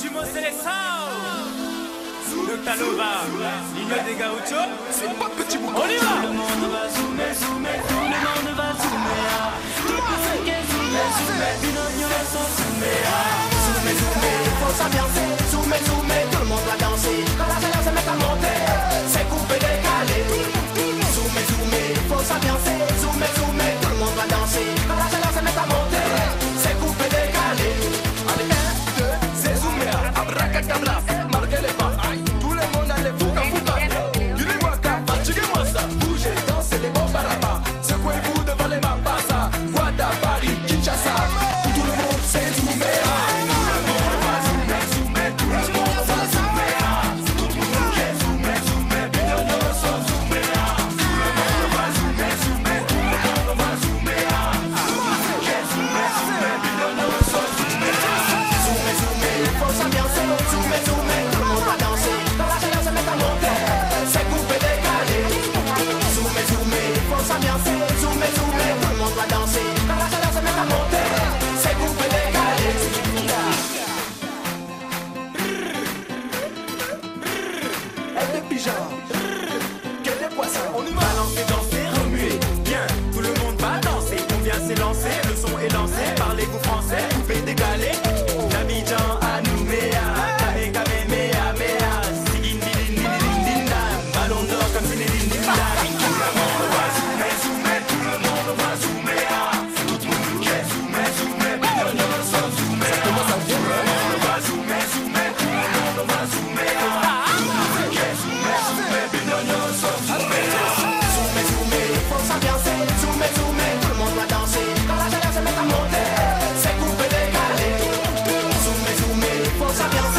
de uma seleção. Luta Luba, Liga de Gaúcho. Simbora, petit boucan. On. 闭。上 responsable